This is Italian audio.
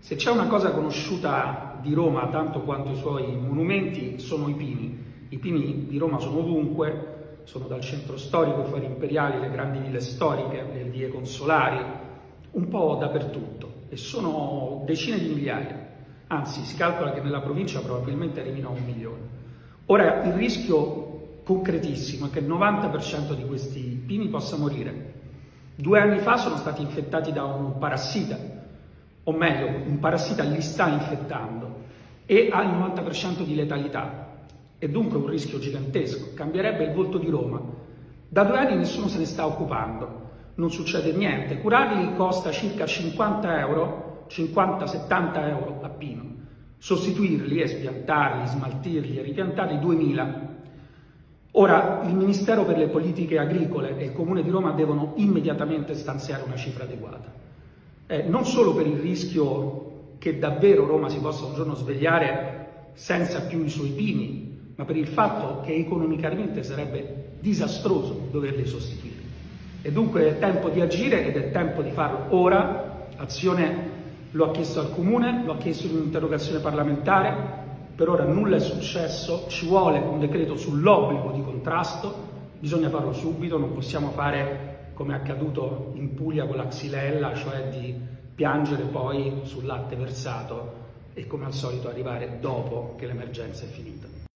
Se c'è una cosa conosciuta di Roma tanto quanto i suoi monumenti sono i pini. I pini di Roma sono ovunque, sono dal centro storico, i fori imperiali, le grandi ville storiche, le vie consolari, un po' dappertutto e sono decine di migliaia. Anzi, si calcola che nella provincia probabilmente arrivino a un milione. Ora, il rischio concretissimo è che il 90% di questi pini possa morire. Due anni fa sono stati infettati da un parassita o meglio, un parassita li sta infettando e ha il 90% di letalità. E dunque un rischio gigantesco, cambierebbe il volto di Roma. Da due anni nessuno se ne sta occupando, non succede niente, curarli costa circa 50 euro, 50-70 euro a pino, sostituirli e spiantarli, smaltirli e ripiantarli 2000. Ora il Ministero per le politiche agricole e il Comune di Roma devono immediatamente stanziare una cifra adeguata eh, non solo per il rischio che davvero Roma si possa un giorno svegliare senza più i suoi pini, ma per il fatto che economicamente sarebbe disastroso doverli sostituire. E dunque è tempo di agire ed è tempo di farlo ora. Azione lo ha chiesto al Comune, lo ha chiesto in un'interrogazione parlamentare, per ora nulla è successo, ci vuole un decreto sull'obbligo di contrasto, bisogna farlo subito, non possiamo fare come è accaduto in Puglia con la xylella, cioè di piangere poi sul latte versato e come al solito arrivare dopo che l'emergenza è finita.